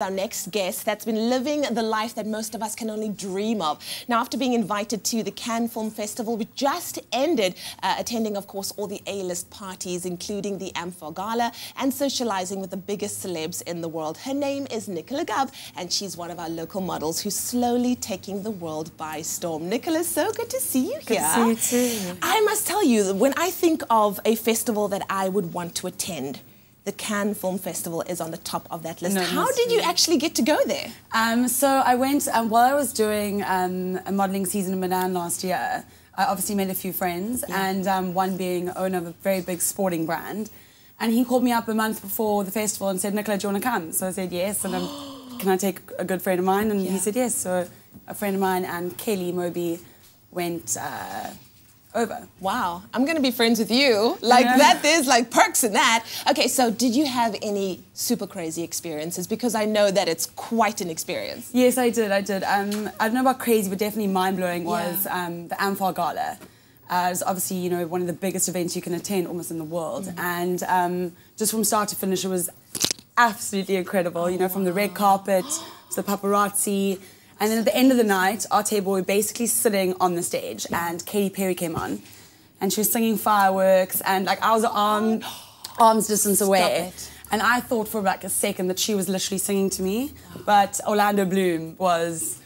Our next guest that's been living the life that most of us can only dream of. Now, after being invited to the Cannes Film Festival, we just ended uh, attending, of course, all the A-list parties, including the amfAR Gala, and socializing with the biggest celebs in the world. Her name is Nicola Gubb, and she's one of our local models who's slowly taking the world by storm. Nicola, so good to see you here. Good to see you too. I must tell you, when I think of a festival that I would want to attend, the Cannes Film Festival is on the top of that list. No, How did you actually get to go there? Um, so I went, um, while I was doing um, a modelling season in Milan last year, I obviously made a few friends, yeah. and um, one being owner of a very big sporting brand. And he called me up a month before the festival and said, Nicola, do you want to come? So I said yes, and can I take a good friend of mine? And yeah. he said yes. So a friend of mine and Kelly Moby went uh, over. Wow, I'm going to be friends with you. Like yeah. that, there's like perks in that. Okay, so did you have any super crazy experiences? Because I know that it's quite an experience. Yes, I did. I did. Um, I don't know about crazy, but definitely mind blowing was yeah. um, the amfAR Gala. Uh, it's obviously you know one of the biggest events you can attend almost in the world, mm -hmm. and um, just from start to finish, it was absolutely incredible. Oh, you know, from the red carpet to the paparazzi. And then at the end of the night, our table were basically sitting on the stage, and Katy Perry came on, and she was singing fireworks, and like I was arm, arms distance away. And I thought for like a second that she was literally singing to me, but Orlando Bloom was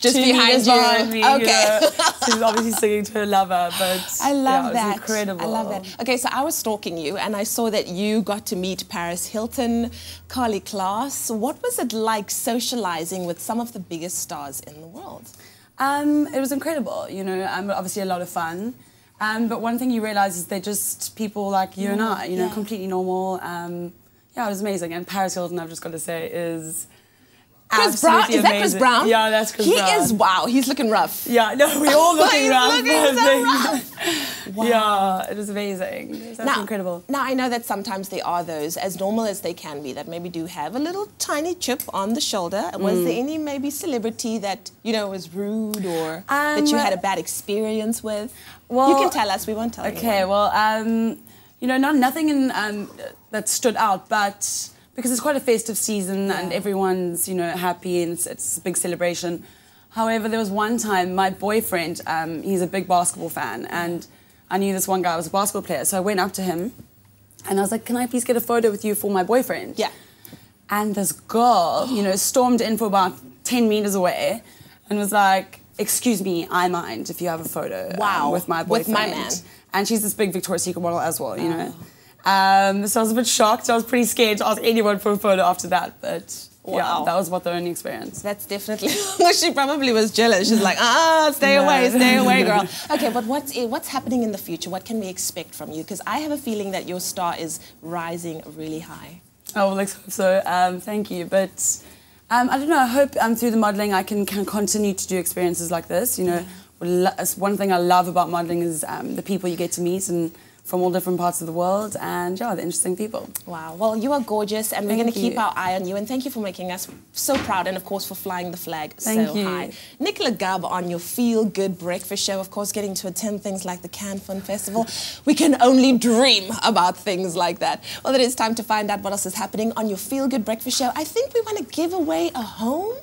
just behind you. Behind me, okay. You know? She's obviously singing to her lover, but I love yeah, that. incredible. I love that. Okay, so I was stalking you and I saw that you got to meet Paris Hilton, Karlie Kloss. What was it like socializing with some of the biggest stars in the world? Um, it was incredible. You know, um, obviously a lot of fun. Um, but one thing you realise is they're just people like you and I. You know, yeah. completely normal. Um, yeah, it was amazing. And Paris Hilton, I've just got to say, is Chris Brown? Is that Chris Brown? Yeah, that's Chris he Brown. He is, wow, he's looking rough. Yeah, no, we're all looking rough. Looking so rough. wow. Yeah, it was amazing. Now, incredible. Now, I know that sometimes there are those, as normal as they can be, that maybe do have a little tiny chip on the shoulder. Was mm. there any maybe celebrity that, you know, was rude or um, that you had a bad experience with? Well, you can tell us, we won't tell Okay, anyone. well, um, you know, not, nothing in, um, that stood out, but because it's quite a festive season yeah. and everyone's you know happy and it's, it's, a big celebration. However, there was one time my boyfriend, um, he's a big basketball fan, and I knew this one guy was a basketball player, so I went up to him and I was like, "Can I please get a photo with you for my boyfriend?" Yeah. And this girl, you know, stormed in for about ten meters away and was like, "Excuse me, I mind if you have a photo um, wow. um, with my boyfriend." With my man. And she's this big Victoria's Secret model as well, you oh. know. Um, so I was a bit shocked. I was pretty scared to ask anyone for a photo after that, but wow. yeah, that was about the only experience. That's definitely. she probably was jealous. She's like, ah, stay no. away, stay away, girl. okay, but what's what's happening in the future? What can we expect from you? Because I have a feeling that your star is rising really high. Oh, well, let's hope so. Um, thank you, but. Um, I don't know. I hope um, through the modelling I can, can continue to do experiences like this. You know, yeah. one thing I love about modelling is um, the people you get to meet and from all different parts of the world and yeah, the interesting people. Wow. Well, you are gorgeous and we're going to keep our eye on you and thank you for making us so proud and of course for flying the flag thank so you. high. Nicola Gubb on your Feel Good Breakfast Show, of course, getting to attend things like the Cannes Film Festival. We can only dream about things like that. Well, it is time to find out what else is happening on your Feel Good Breakfast Show. I think we want to give away a home